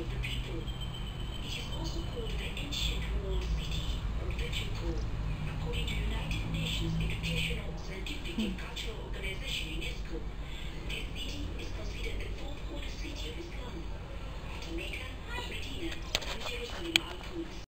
the people. It is also called the ancient world city or Betchupul, according to United Nations Educational, Scientific and